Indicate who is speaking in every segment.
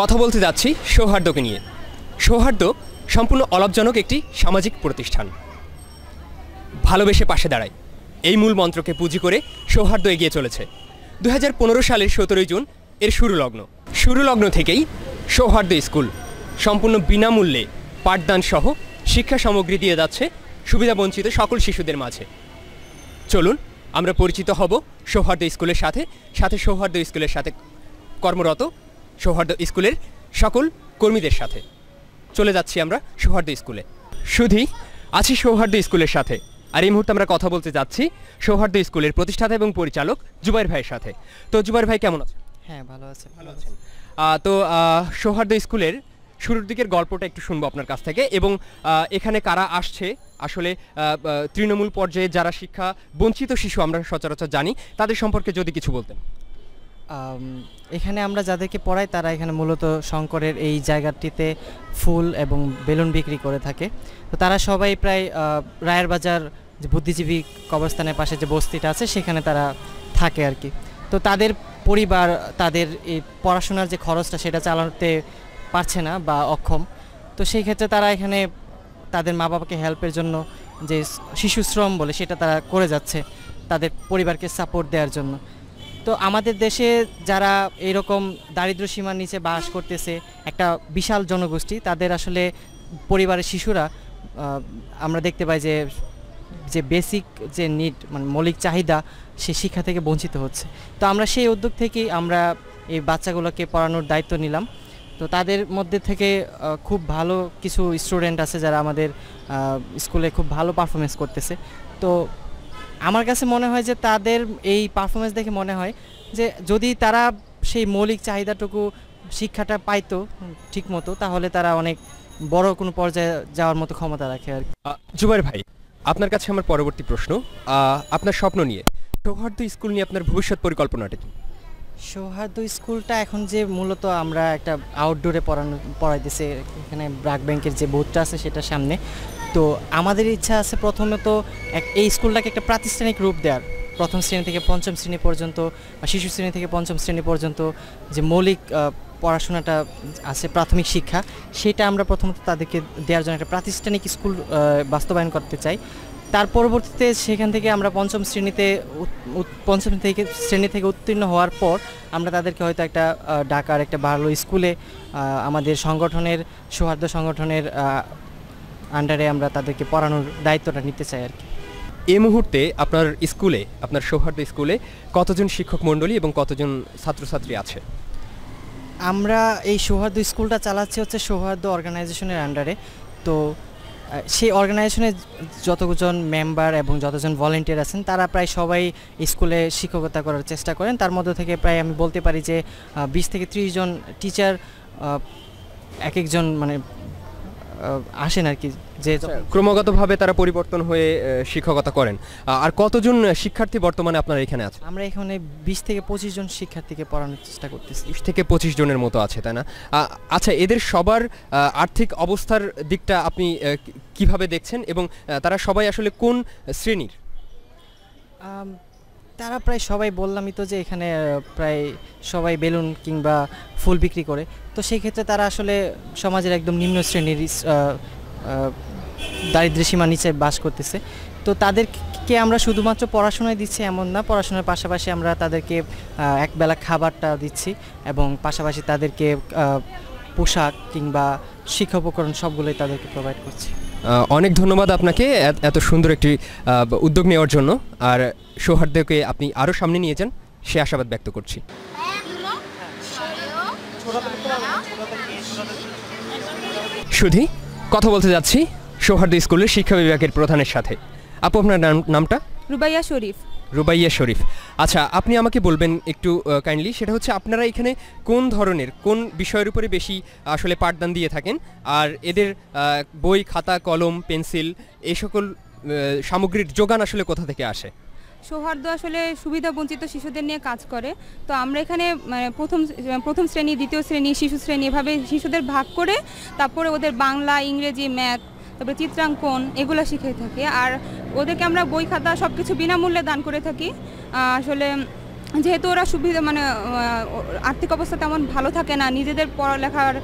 Speaker 1: কথা বলতে যাচ্ছি সৌহার্দ্যকে নিয়ে। সৌহার্দ্য সম্পূর্ণ অলাভজনক একটি সামাজিক প্রতিষ্ঠান। ভালোবেসে পাশে দাঁড়ায়। এই মূল মন্ত্রকে পুঁজি করে সৌহার্দ্য এগিয়ে চলেছে। দু হাজার পনেরো সালের সতেরোই জুন এর শুরু লগ্ন শুরু লগ্ন থেকেই সৌহার্দ্য স্কুল সম্পূর্ণ বিনামূল্যে পাঠদান সহ শিক্ষা সামগ্রী দিয়ে যাচ্ছে সুবিধাবঞ্চিত সকল শিশুদের মাঝে। চলুন, আমরা পরিচিত হব সৌহার্দ্য স্কুলের সাথে সাথে সৌহার্দ্য স্কুলের সাথে কর্মরত সৌহার্দ্য স্কুলের সকল কর্মীদের সাথে। চলে যাচ্ছি আমরা সৌহার্দ্য স্কুলে। শুধুই আছি সৌহার্দ্য স্কুলের সাথে। আর এই মুহূর্তে আমরা কথা বলতে যাচ্ছি সৌহার্দ্য স্কুলের প্রতিষ্ঠাতা এবং পরিচালক জুবাইর ভাইয়ের সাথে। তো জুবাইর ভাই কেমন আছেন?
Speaker 2: হ্যাঁ ভালো আছে
Speaker 1: ভালো আছেন। তো সৌহার্দ্য স্কুলের শুরুর দিকের গল্পটা একটু শুনব আপনার কাছ থেকে এবং এখানে কারা আসছে? আসলে তৃণমূল পর্যায়ে যারা শিক্ষা বঞ্চিত শিশু আমরা সচরাচর জানি তাদের সম্পর্কে যদি কিছু বলতেন।
Speaker 2: এখানে আমরা যাদেরকে পড়াই তারা এখানে মূলত শঙ্করের এই জায়গাটিতে ফুল এবং বেলুন বিক্রি করে থাকে। তো তারা সবাই প্রায় রায়ের বাজার যে বুদ্ধিজীবী কবরস্থানের পাশে যে বস্তিটা আছে, সেখানে তারা থাকে আর কি। তো তাদের পরিবার, তাদের এই পড়াশোনার যে খরচটা সেটা চালাতে পারছে না বা অক্ষম। তো সেই ক্ষেত্রে তারা এখানে তাদের মা বাবাকে হেল্পের জন্য যে শিশু শ্রম বলে সেটা তারা করে যাচ্ছে, তাদের পরিবারকে সাপোর্ট দেওয়ার জন্য। তো আমাদের দেশে যারা এরকম দারিদ্র সীমার নিচে বাস করতেছে, একটা বিশাল জনগোষ্ঠী, তাদের আসলে পরিবারের শিশুরা আমরা দেখতে পাই যে যে বেসিক যে নিড মানে মৌলিক চাহিদা, সে শিক্ষা থেকে বঞ্চিত হচ্ছে। তো আমরা সেই উদ্যোগ থেকেই আমরা এই বাচ্চাগুলোকে পড়ানোর দায়িত্ব নিলাম। তো তাদের মধ্যে থেকে খুব ভালো কিছু স্টুডেন্ট আছে যারা আমাদের স্কুলে খুব ভালো পারফরমেন্স করতেছে। তো আমার কাছে মনে হয় যে তাদের এই পারফরমেন্স দেখে মনে হয় যে যদি তারা সেই মৌলিক চাহিদাটুকু শিক্ষাটা পাইতো ঠিক মতো তাহলে তারা অনেক বড় কোনো পর্যায়ে যাওয়ার মতো ক্ষমতা রাখে আর।
Speaker 1: জুবাইর ভাই, আপনার কাছে আমার পরবর্তী প্রশ্ন আপনার স্বপ্ন নিয়ে সৌহার্দ্য স্কুল নিয়ে আপনার ভবিষ্যৎ পরিকল্পনাটা কি
Speaker 2: সৌহার্দ্য স্কুলটা এখন যে মূলত আমরা একটা আউটডোরে পড়ানো, পড়াইতেছে, এখানে ব্রাক ব্যাংকের যে বোর্ডটা আছে সেটার সামনে। তো আমাদের ইচ্ছা আছে প্রথমত এক, এই স্কুলটাকে একটা প্রাতিষ্ঠানিক রূপ দেওয়ার প্রথম শ্রেণি থেকে পঞ্চম শ্রেণি পর্যন্ত বা শিশু শ্রেণি থেকে পঞ্চম শ্রেণি পর্যন্ত যে মৌলিক পড়াশোনাটা আছে প্রাথমিক শিক্ষা, সেটা আমরা প্রথমত তাদেরকে দেওয়ার জন্য একটা প্রাতিষ্ঠানিক স্কুল বাস্তবায়ন করতে চাই। তার পরবর্তীতে সেখান থেকে আমরা পঞ্চম শ্রেণীতে পঞ্চম থেকে শ্রেণি থেকে উত্তীর্ণ হওয়ার পর আমরা তাদেরকে হয়তো একটা ঢাকার একটা ভালো স্কুলে আমাদের সংগঠনের সৌহার্দ্য সংগঠনের আন্ডারে আমরা তাদেরকে পড়ানোর দায়িত্বটা নিতে চাই আর কি।
Speaker 1: এই মুহূর্তে আপনার স্কুলে আপনার সৌহার্দ্য স্কুলে কতজন শিক্ষক মণ্ডলী এবং কতজন ছাত্রছাত্রী আছে?
Speaker 2: আমরা এই সৌহার্দ্য স্কুলটা চালাচ্ছি হচ্ছে সৌহার্দ্য অর্গানাইজেশনের আন্ডারে তো সেই অর্গানাইজেশনের যতজন মেম্বার এবং যতজন ভলেন্টিয়ার আছেন, তারা প্রায় সবাই স্কুলে শিক্ষকতা করার চেষ্টা করেন। তার মধ্যে থেকে প্রায় আমি বলতে পারি যে বিশ থেকে ত্রিশ জন টিচার এক একজন মানে আসেন আর কি যে
Speaker 1: ক্রমাগতভাবে তারা পরিবর্তন হয়ে শিক্ষকতা করেন। আর কতজন শিক্ষার্থী বর্তমানে আপনার এখানে আছে?
Speaker 2: আমরা এখানে বিশ থেকে পঁচিশ জন শিক্ষার্থীকে পড়ানোর চেষ্টা করতেছি।
Speaker 1: বিশ থেকে পঁচিশ জনের মতো আছে তাই না? আচ্ছা এদের সবার আর্থিক অবস্থার দিকটা আপনি কীভাবে দেখছেন এবং তারা সবাই আসলে কোন শ্রেণির?
Speaker 2: তারা প্রায় সবাই বললামই তো যে এখানে প্রায় সবাই বেলুন কিংবা ফুল বিক্রি করে। তো সেই ক্ষেত্রে তারা আসলে সমাজের একদম নিম্ন শ্রেণির ইস- আহ, আহ, দারিদ্র্য সীমা নিচে বাস করতেছে। তো তাদেরকে আমরা শুধুমাত্র পড়াশোনায় দিচ্ছি এমন না পড়াশোনার পাশাপাশি আমরা তাদেরকে একবেলা খাবারটা দিচ্ছি এবং পাশাপাশি তাদেরকে পোশাক কিংবা শিক্ষা উপকরণ সবগুলোই তাদেরকে প্রোভাইড করছি।
Speaker 1: অনেক ধন্যবাদ আপনাকে এত- সুন্দর একটি উদ্যোগ নেওয়ার জন্য। আর সৌহার্দ্যকে আপনি আরও সামনে নিয়ে যান, সে আশাবাদ ব্যক্ত করছি। সুধি, কথা বলতে যাচ্ছি সৌহার্দ্য স্কুলের শিক্ষা বিভাগের প্রধানের সাথে। আপু, আপনার নাম, নামটা?
Speaker 3: রুবাইয়া শরীফ।
Speaker 1: রুবাইয়া শরীফ। আচ্ছা আপনি আমাকে বলবেন একটু কাইন্ডলি সেটা হচ্ছে আপনারা এখানে কোন ধরনের, কোন বিষয়ের উপরে বেশি আসলে পাঠদান দিয়ে থাকেন? আর এদের বই, খাতা, কলম, পেন্সিল এই সকল সামগ্রীর যোগান আসলে কোথা থেকে আসে?
Speaker 3: সৌহার্দ্য আসলে সুবিধা বঞ্চিত শিশুদের নিয়ে কাজ করে। তো আমরা এখানে মানে প্রথম প্রথম শ্রেণি, দ্বিতীয় শ্রেণি, শিশু শ্রেণি, এভাবে শিশুদের ভাগ করে তারপরে ওদের বাংলা, ইংরেজি, ম্যাথ তারপরে চিত্রাঙ্কন, এগুলো শিখিয়ে থাকি। আর ওদেরকে আমরা বই খাতা সব কিছু বিনামূল্যে দান করে থাকি। আসলে যেহেতু ওরা সুবিধা মানে আর্থিক অবস্থা তেমন ভালো থাকে না, নিজেদের পড়ালেখার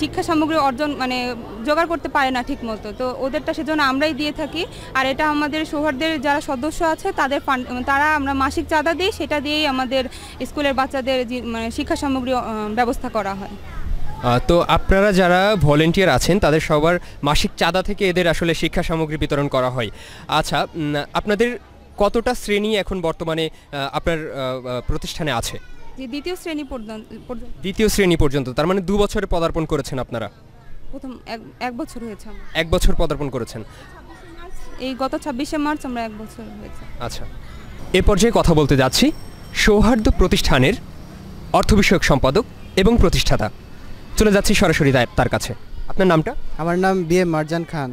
Speaker 3: শিক্ষা সামগ্রী অর্জন মানে জোগাড় করতে পারে না ঠিক মতো তো ওদেরটা সেজন্য আমরাই দিয়ে থাকি। আর এটা আমাদের সৌহার্দের যারা সদস্য আছে, তাদের ফান্ড তারা আমরা মাসিক চাঁদা দিই, সেটা দিয়েই আমাদের স্কুলের বাচ্চাদের মানে শিক্ষা সামগ্রী ব্যবস্থা করা হয়।
Speaker 1: তো আপনারা যারা ভলেন্টিয়ার আছেন তাদের সবার মাসিক চাঁদা থেকে এদের আসলে শিক্ষা সামগ্রী বিতরণ করা হয়। আচ্ছা আপনাদের কতটা শ্রেণি এখন বর্তমানে আপনার প্রতিষ্ঠানে আছে?
Speaker 3: দ্বিতীয় শ্রেণি পর্যন্ত
Speaker 1: দ্বিতীয় শ্রেণি পর্যন্ত তার মানে দু বছরে পদার্পণ করেছেন আপনারা?
Speaker 3: প্রথম এক এক বছর হয়েছে
Speaker 1: এক বছর পদার্পণ করেছেন।
Speaker 3: এই গত ছাব্বিশে মার্চ আমরা এক বছর হয়েছে।
Speaker 1: আচ্ছা এ পর্যায়ে কথা বলতে যাচ্ছি। সৌহার্দ্য প্রতিষ্ঠানের অর্থ বিষয়ক সম্পাদক এবং প্রতিষ্ঠাতা। চলে যাচ্ছি সরাসরি তার- তার কাছে। আপনার নামটা?
Speaker 4: আমার নাম B M Marjan Khan.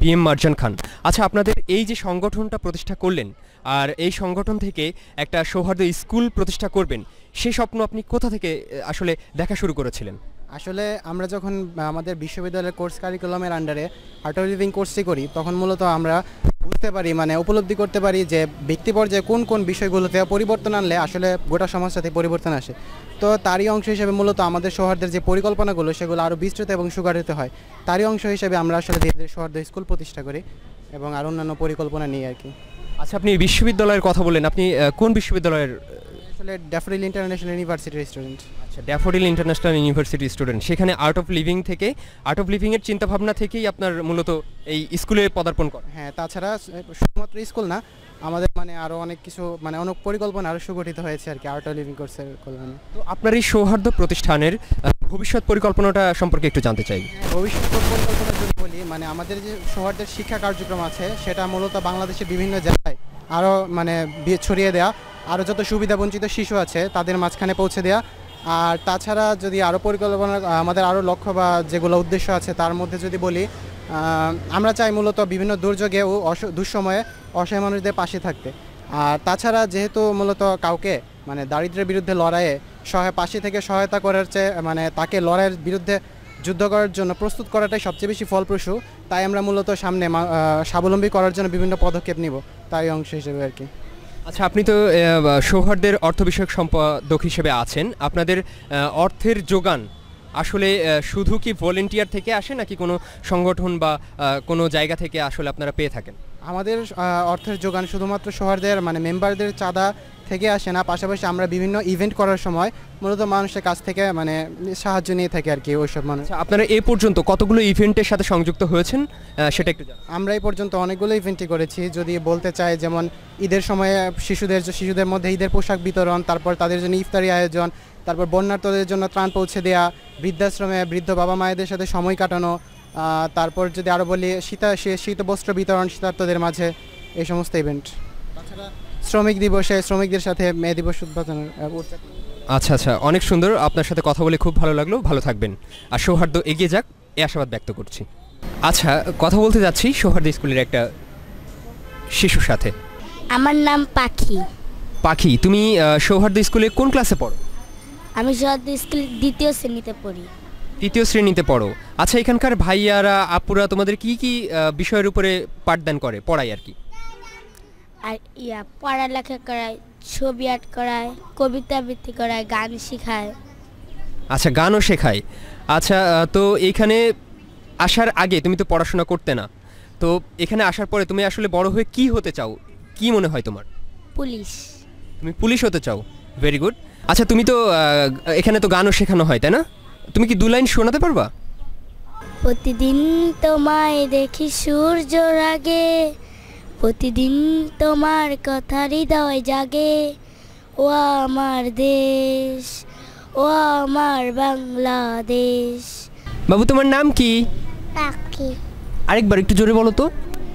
Speaker 1: B M Marjan Khan. আচ্ছা আপনাদের এই যে সংগঠনটা প্রতিষ্ঠা করলেন আর এই সংগঠন থেকে একটা সৌহার্দ্য স্কুল প্রতিষ্ঠা করবেন সেই স্বপ্ন আপনি কোথা থেকে আসলে দেখা শুরু করেছিলেন?
Speaker 4: আসলে আমরা যখন আমাদের বিশ্ববিদ্যালয়ের কোর্স কারিকুলামের আন্ডারে আর্ট অফ লিভিং কোর্সটি করি তখন মূলত আমরা বুঝতে পারি মানে উপলব্ধি করতে পারি যে ব্যক্তি পর্যায়ে কোন কোন বিষয়গুলোতে পরিবর্তন আনলে আসলে গোটা সমাজটাতে পরিবর্তন আসে। তো তারই অংশ হিসেবে মূলত আমাদের সৌহার্দের যে পরিকল্পনাগুলো সেগুলো আরও বিস্তৃত এবং সুগারিত হয়। তারই অংশ হিসেবে আমরা আসলে ধীরে ধীরে স্কুল প্রতিষ্ঠা করি এবং আর অন্যান্য পরিকল্পনা নিয়ে আর কি।
Speaker 1: আচ্ছা আপনি বিশ্ববিদ্যালয়ের কথা বললেন, আপনি কোন বিশ্ববিদ্যালয়ের
Speaker 4: আসলে ড্যাফরিল ইন্টারন্যাশনাল ইউনিভার্সিটির স্টুডেন্ট
Speaker 1: আচ্ছা ড্যাফোডিল ইন্টারন্যাশনাল ইউনিভার্সিটি স্টুডেন্ট সেখানে আর্ট অফ লিভিং থেকে আর্ট অফ লিভিংয়ের চিন্তাভাবনা থেকেই আপনার মূলত এই স্কুলে পদার্পণ করে
Speaker 4: হ্যাঁ তাছাড়া শুধুমাত্র স্কুল না আমাদের মানে আরও অনেক কিছু মানে অনেক পরিকল্পনা আরও সুগঠিত হয়েছে আর কি আর্ট অফ লিভিং কোর্সের কল্যাণে।
Speaker 1: তো আপনার এই সৌহার্দ্য প্রতিষ্ঠানের ভবিষ্যৎ পরিকল্পনাটা সম্পর্কে একটু জানতে চাই।
Speaker 4: ভবিষ্যৎ পরিকল্পনা যদি বলি মানে আমাদের যে সৌহার্দ্যের শিক্ষা কার্যক্রম আছে সেটা মূলত বাংলাদেশের বিভিন্ন জেলায় আরও মানে ছড়িয়ে দেওয়া আরও যত সুবিধা বঞ্চিত শিশু আছে, তাদের মাঝখানে পৌঁছে দেওয়া আর তাছাড়া যদি আরও পরিকল্পনা, আমাদের আরও লক্ষ্য বা যেগুলো উদ্দেশ্য আছে, তার মধ্যে যদি বলি আমরা চাই মূলত বিভিন্ন দুর্যোগে ও দুঃসময়ে অসহায় মানুষদের পাশে থাকতে। আর তাছাড়া যেহেতু মূলত কাউকে মানে দারিদ্র্যের বিরুদ্ধে লড়াইয়ে সহায়, পাশে থেকে সহায়তা করার চেয়ে মানে তাকে লড়াইয়ের বিরুদ্ধে যুদ্ধ করার জন্য প্রস্তুত করাটাই সবচেয়ে বেশি ফলপ্রসূ, তাই আমরা মূলত সামনে স্বাবলম্বী করার জন্য বিভিন্ন পদক্ষেপ নিব। তাই অংশ হিসেবে আর কি।
Speaker 1: আচ্ছা আপনি তো সৌহার্দের অর্থ বিষয়ক সম্পাদক হিসেবে আছেন। আপনাদের অর্থের যোগান আসলে শুধু কি ভলেন্টিয়ার থেকে আসে নাকি কোনো সংগঠন বা কোনো জায়গা থেকে আসলে আপনারা পেয়ে থাকেন?
Speaker 4: আমাদের অর্থের যোগান শুধুমাত্র শহরদের মানে মেম্বারদের চাঁদা থেকে আসে না পাশাপাশি আমরা বিভিন্ন ইভেন্ট করার সময় মূলত মানুষের কাছ থেকে মানে সাহায্য নিয়ে থাকি আর কি ওইসব মানুষ।
Speaker 1: আচ্ছা আপনারা এ পর্যন্ত কতগুলো ইভেন্টের সাথে সংযুক্ত হয়েছেন? সেটা একটু
Speaker 4: আমরা এই পর্যন্ত অনেকগুলো ইভেন্টই করেছি। যদি বলতে চাই যেমন ঈদের সময়ে শিশুদের শিশুদের মধ্যে ঈদের পোশাক বিতরণ তারপর তাদের জন্য ইফতারি আয়োজন তারপর বন্যার্তদের জন্য ত্রাণ পৌঁছে দেওয়া বৃদ্ধাশ্রমে বৃদ্ধ বাবা মায়েদের সাথে সময় কাটানো তারপর যদি আরও বলি শীতা শী- শীত বস্ত্র বিতরণ শীতার্তদের মাঝে এই সমস্ত ইভেন্ট তাছাড়া শ্রমিক দিবসে শ্রমিকদের সাথে মে দিবস উদ্বোধনের উদযাপন।
Speaker 1: আচ্ছা আচ্ছা অনেক সুন্দর। আপনার সাথে কথা বলে খুব ভালো লাগল। ভালো থাকবেন। আর সৌহার্দ্য এগিয়ে যাক এ আশাবাদ ব্যক্ত করছি। আচ্ছা কথা বলতে যাচ্ছি সৌহার্দ্য স্কুলের একটা শিশুর সাথে।
Speaker 5: আমার নাম পাখি।
Speaker 1: পাখি তুমি সৌহার্দ্য স্কুলে কোন ক্লাসে পড়ো?
Speaker 5: আমি সরদ স্কুল দ্বিতীয় শ্রেণীতে পড়ি।
Speaker 1: তৃতীয় শ্রেণীতে পড়ো। আচ্ছা এখানকার ভাইয়ারা আপুরা তোমাদের কি কি বিষয়ের উপরে পাঠদান করে? পড়ায় আর কি।
Speaker 5: আর ইয়া পড়ালেখা করায় ছবি আর্ট করায় কবিতা আবৃত্তি করায় গান শেখায়।
Speaker 1: আচ্ছা গানও শেখায়। আচ্ছা তো এইখানে আসার আগে তুমি তো পড়াশোনা করতে না তো এখানে আসার পরে তুমি আসলে বড় হয়ে কি হতে চাও? কি মনে হয় তোমার?
Speaker 5: পুলিশ।
Speaker 1: তুমি পুলিশ হতে চাও? ভেরি গুড আচ্ছা তুমি তো এখানে তো গানও শেখানো হয় তাই না? তুমি কি দু লাইন শোনাতে পারবা?
Speaker 5: প্রতিদিন তোমায় দেখি সূর্য আগে প্রতিদিন তোমার কথা হৃদয় জাগে। ও আমার দেশ ও আমার বাংলাদেশ।
Speaker 1: বাবু তোমার নাম কি?
Speaker 5: রাখি।
Speaker 1: আরেকবার একটু জোরে বলো তো।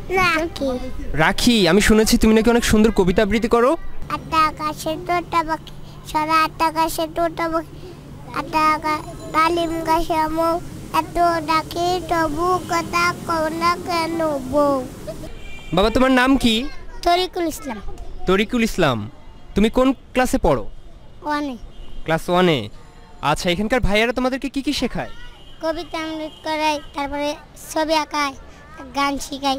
Speaker 5: রাখি।
Speaker 1: রাখি আমি শুনেছি তুমি নাকি অনেক সুন্দর কবিতা আবৃত্তি করো।
Speaker 5: আটা আকাশে টোটা পাখি সারা আটা আকাশে টোটা পাখি। আটা আকা- ডালিম গাছে আমো এত ডাকে তবু কথা কও না কেন বউ?
Speaker 1: বাবা তোমার নাম কি?
Speaker 5: তরিকুল ইসলাম।
Speaker 1: তরিকুল ইসলাম। তুমি কোন ক্লাসে পড়ো?
Speaker 5: অনেক
Speaker 1: ক্লাস ওয়ানে আচ্ছা এখানকার ভাইয়ারা তোমাদেরকে কি কি শেখায়?
Speaker 5: কবিতা আমৃত করাই তারপরে ছবি আঁকায় গান শিখাই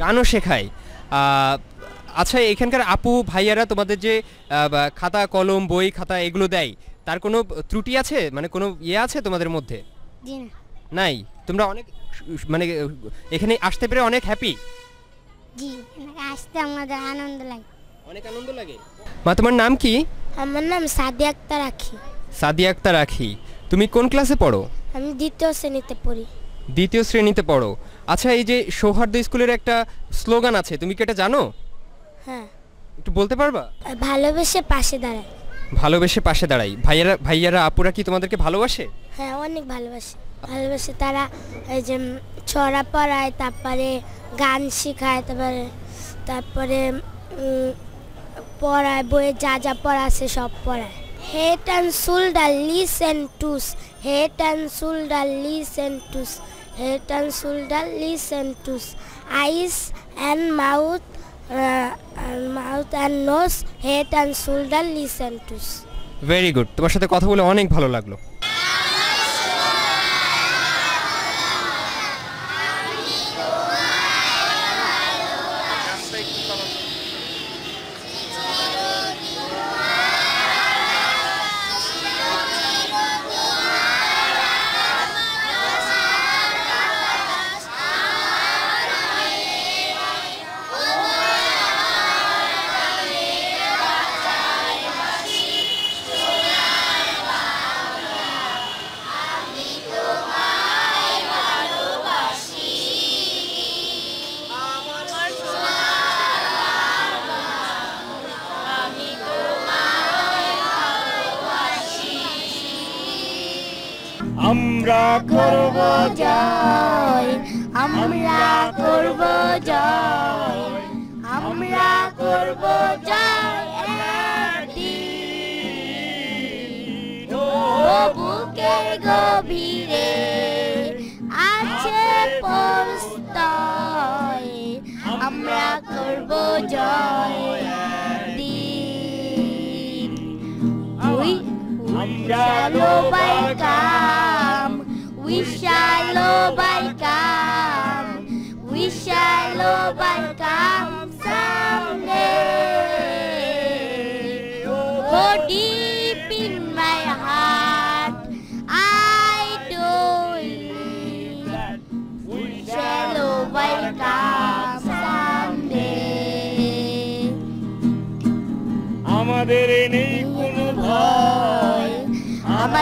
Speaker 1: গানও শেখায়। আচ্ছা এখানকার আপু ভাইয়ারা তোমাদের যে খাতা কলম বই খাতা এগুলো দেয় তার কোনো ত্রুটি আছে? মানে কোনো ইয়ে আছে তোমাদের মধ্যে? নাই? তোমরা অনেক মানে এখানে আসতে পেরে অনেক হ্যাপি
Speaker 5: জি আসতে আমাদের আনন্দ লাগে।
Speaker 1: অনেক আনন্দ লাগে? মা তোমার নাম কি?
Speaker 5: আমার নাম সাদি আক্তার আখি।
Speaker 1: সাদিয়া আক্তার রাখি তুমি কোন ক্লাসে পড়ো?
Speaker 5: আমি দ্বিতীয় শ্রেণীতে পড়ি।
Speaker 1: দ্বিতীয় শ্রেণীতে পড়ো। আচ্ছা এই যে সৌহার্দ্য স্কুলের একটা স্লোগান আছে তুমি কি এটা জানো?
Speaker 5: হ্যাঁ।
Speaker 1: একটু বলতে পারবা?
Speaker 5: ভালোবেসে পাশে দাঁড়ায়।
Speaker 1: ভালোবেসে পাশে দাঁড়াই। ভাইয়ারা ভাইয়ারা আপুরা কি তোমাদেরকে ভালোবাসে?
Speaker 5: হ্যাঁ অনেক ভালোবাসে। ভালোবাসে তারা এই যে ছড়া পড়ায় তারপরে গান শেখায়, তারপরে তারপরে পড়ায়, বইয়ে যা যা পড়া আছে সব পড়ায়। Head and shoulder knees and toes head and shoulder knees and toes head and shoulder knees and toes eyes and mouth mouth and nose head and shoulder knees and toes
Speaker 1: very good তোমার সাথে কথা বলে অনেক ভালো লাগল।
Speaker 6: করব
Speaker 5: জয় গভীরে আছে আমরা করব জয় একদিন। We, we shall overcome. We shall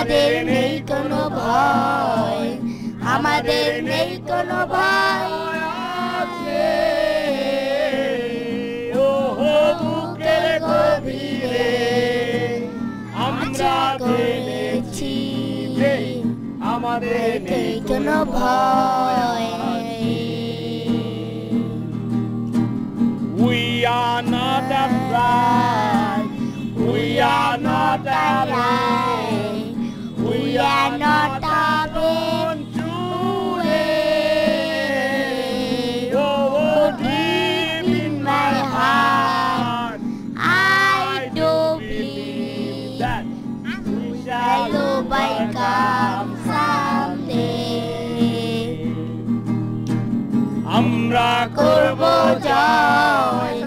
Speaker 6: আমাদের নেই কোনো ভয়
Speaker 5: আমাদের নেই কোনো ভয়
Speaker 6: আমরা
Speaker 5: করেছি
Speaker 6: আমাদের নেই
Speaker 5: কোনো ভয়
Speaker 6: We are not afraid. We are not afraid.
Speaker 5: We are not
Speaker 6: born to wait. Oh, deep in my heart,
Speaker 5: I do believe
Speaker 6: that we
Speaker 5: shall overcome someday.
Speaker 6: আমরা করব
Speaker 5: জয়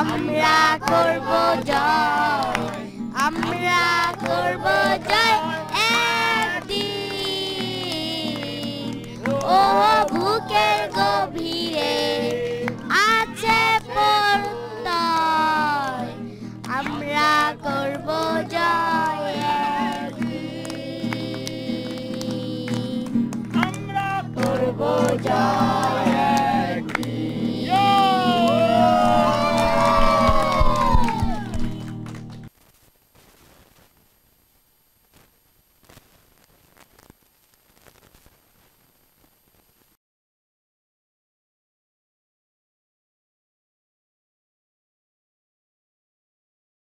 Speaker 5: আমরা করব জয়
Speaker 6: আমরা
Speaker 5: করব জয়